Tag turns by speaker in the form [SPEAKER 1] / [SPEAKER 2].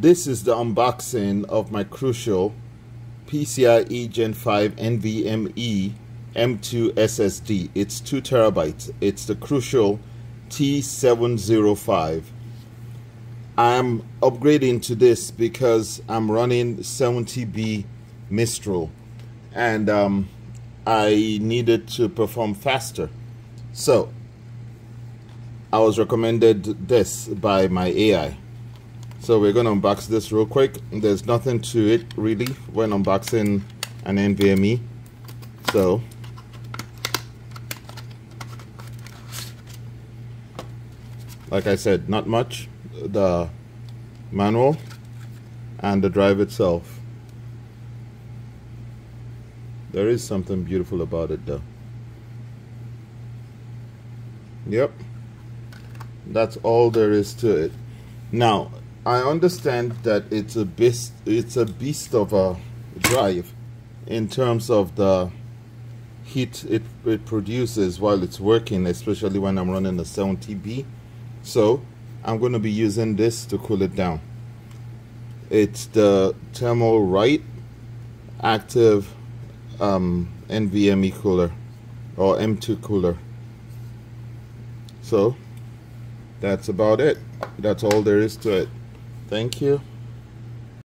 [SPEAKER 1] This is the unboxing of my Crucial PCIe Gen 5 NVMe M2 SSD. It's 2 terabytes. It's the Crucial T705. I'm upgrading to this because I'm running 70B Mistral and um, I needed to perform faster. So I was recommended this by my AI. So we're going to unbox this real quick. There's nothing to it really when unboxing an NVMe. So like I said, not much. The manual and the drive itself. There is something beautiful about it though. Yep. That's all there is to it. Now, I understand that it's a beast it's a beast of a drive in terms of the heat it, it produces while it's working, especially when I'm running a 70B. So I'm going to be using this to cool it down. It's the Thermalright Active um, NVMe cooler or M2 cooler. So that's about it. That's all there is to it. Thank you.